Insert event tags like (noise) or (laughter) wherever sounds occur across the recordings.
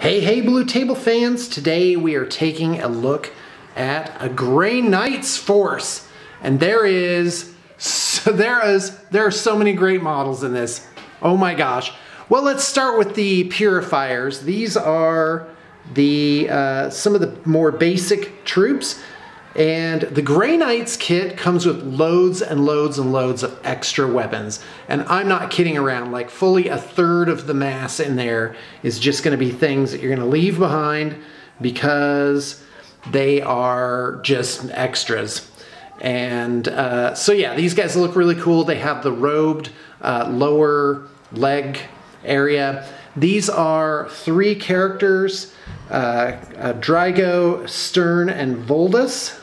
Hey, hey, Blue Table fans! Today we are taking a look at a Grey Knights force. And there is, so (laughs) there is, there are so many great models in this. Oh my gosh. Well, let's start with the purifiers. These are the uh, some of the more basic troops. And the Grey Knights kit comes with loads and loads and loads of extra weapons. And I'm not kidding around, like fully a third of the mass in there is just gonna be things that you're gonna leave behind because they are just extras. And uh, so yeah, these guys look really cool. They have the robed uh, lower leg area. These are three characters, uh, uh Draigo, Stern, and Voldus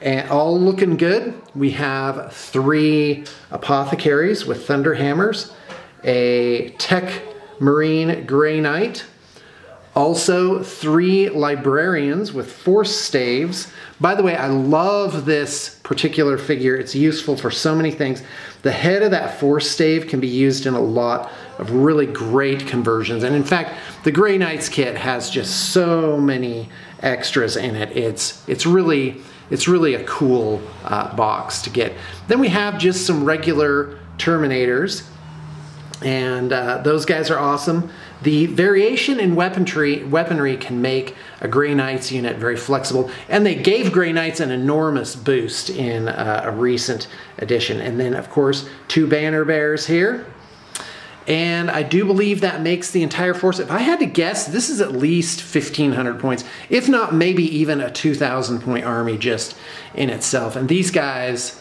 and all looking good. We have three apothecaries with thunder hammers, a tech marine Grey Knight, also three librarians with force staves. By the way, I love this particular figure. It's useful for so many things. The head of that force stave can be used in a lot of really great conversions. And in fact, the Grey Knights kit has just so many extras in it. It's, it's really, it's really a cool uh, box to get. Then we have just some regular Terminators, and uh, those guys are awesome. The variation in weaponry, weaponry can make a Grey Knights unit very flexible, and they gave Grey Knights an enormous boost in uh, a recent edition. And then, of course, two banner bears here. And I do believe that makes the entire force, if I had to guess, this is at least 1,500 points, if not maybe even a 2,000 point army just in itself. And these guys,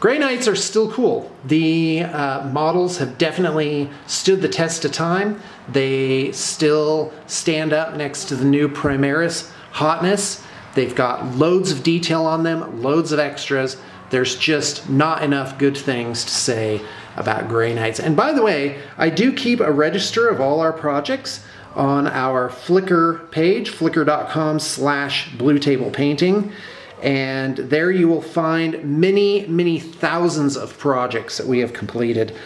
Grey Knights are still cool. The uh, models have definitely stood the test of time. They still stand up next to the new Primaris hotness. They've got loads of detail on them, loads of extras. There's just not enough good things to say about Grey Knights. And by the way, I do keep a register of all our projects on our Flickr page, flickr.com slash blue table painting. And there you will find many, many thousands of projects that we have completed.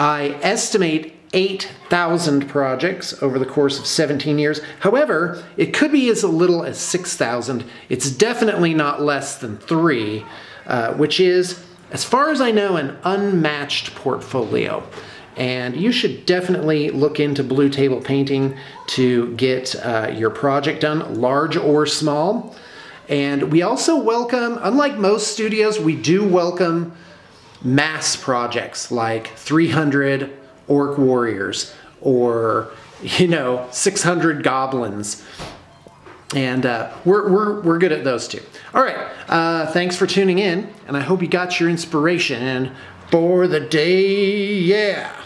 I estimate 8,000 projects over the course of 17 years. However, it could be as little as 6,000. It's definitely not less than three, uh, which is as far as I know, an unmatched portfolio. And you should definitely look into Blue Table Painting to get uh, your project done, large or small. And we also welcome, unlike most studios, we do welcome mass projects like 300 Orc Warriors or, you know, 600 Goblins and uh, we're, we're, we're good at those too. All right, uh, thanks for tuning in, and I hope you got your inspiration for the day. Yeah.